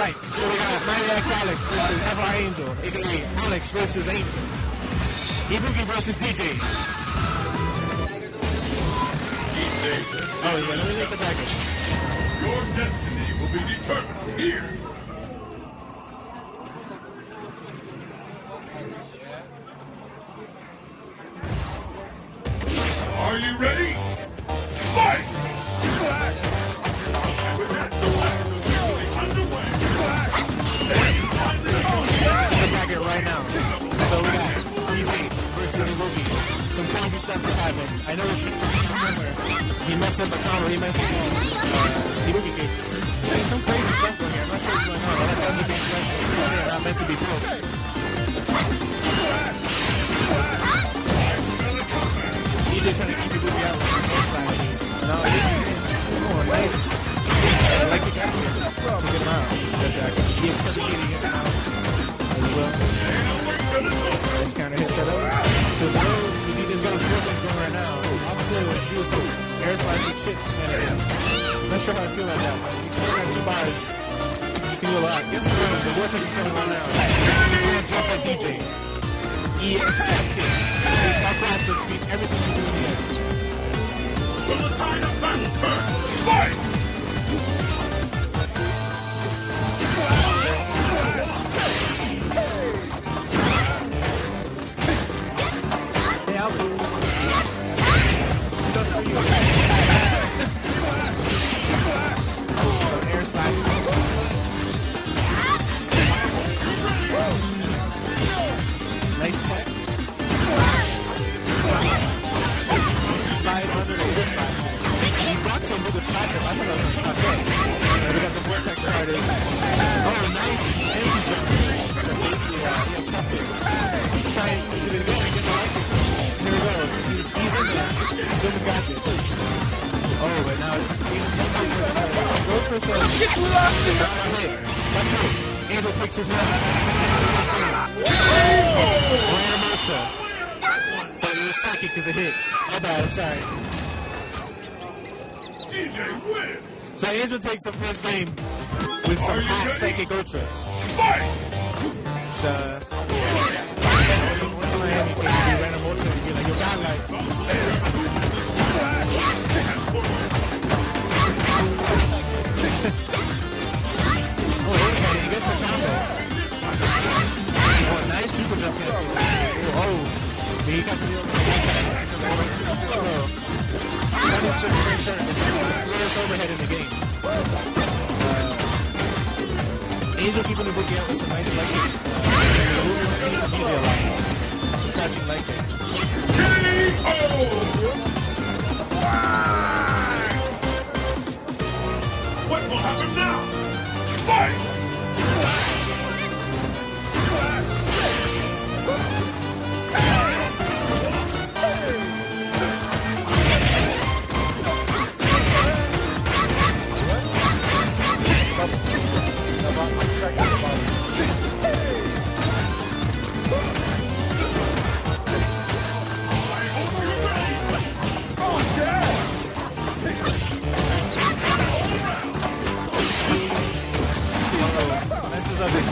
right. So we got Maniac Alex versus FR Angel, aka Alex versus Angel. Ibuki versus Dee Jay. Oh yeah, let me get the package. Your destiny will be determined here. I know it's somewhere. He messed up the combo. He messed up uh, Ibuki gate. There's some crazy stuff here. I'm not sure what's going on. I like how he being They're not meant to be broke. Not sure how I feel that, but you got two bars. You can do a lot. The is coming on now. Dee Jay. He Oh, but now he's goes for some. Get lost in That's it. Angel takes his man. Random Mercer. But it was psychic because it hit. My bad. I'm sorry. Dee Jay wins! So Angel takes the first game with some Are hot psychic ultra. Fight! It's, uh, one of Miami can be random ultra and be like, yo, God, like, overhead in the game. Angel keeping the boogie out with some nice leg kicks. Uh, we'll see some Dee Jay a lot. Crouching. What will happen now? Fight!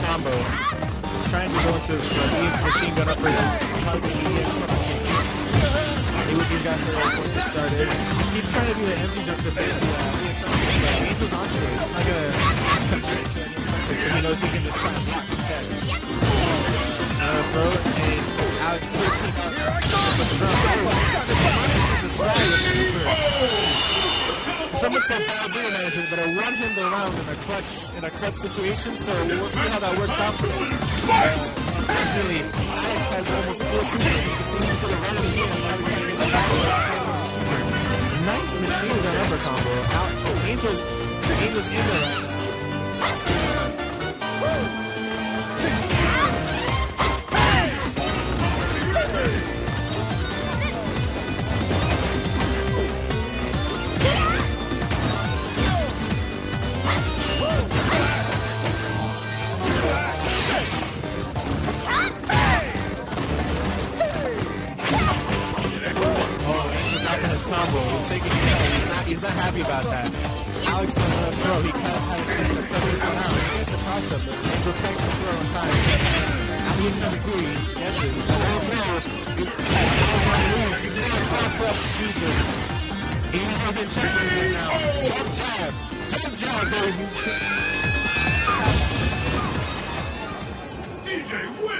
Combo. Trying to go into Ian's machine gun upper targeting Ian. He would just got the force started. Keeps trying to do the empty jump to bait the uh, to he knows he can just block. Uh, and Alex Said bad video management, but I want him to round in a clutch in a clutch situation, so we'll see how that works out for him. Unfortunately, Alex has almost. He continues to the of the game. Now he's trying the. Nice machine gun upper combo. Out, Angel's, Angel's in there He's not, happy about that. Alex does the throw. He kind of had a to this one out. He gets the cross up, but takes the throw in time. Now he hits number three. Guesses. The whole throw. He's He's going to up. He's right now. Jump jab, baby. Dee Jay wins!